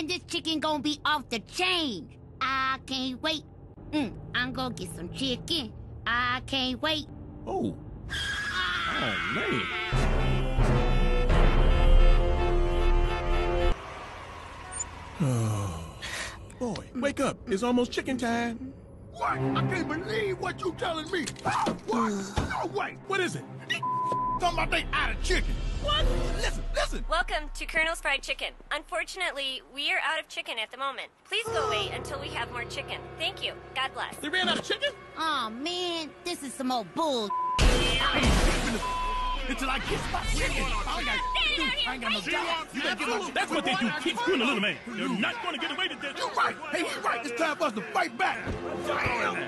man, this chicken gonna be off the chain. I can't wait. Mm, I'm gonna get some chicken. I can't wait. Oh. Oh, man. Boy, wake up. It's almost chicken time. What? I can't believe what you telling me. What? No way. What is it? Talking about they out of chicken. What? Listen, listen. Welcome to Colonel's Fried Chicken. Unfortunately, we are out of chicken at the moment. Please go wait until we have more chicken. Thank you. God bless. They ran out of chicken? Oh man, this is some old bull. Until I get my chicken. I ain't got, dude, I ain't got no job. You better get my That's what they do. Keep screwing the little man. You're not going to get away with this. You're right. Hey, he's right. It's time for us to fight back. Damn.